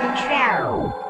Ciao.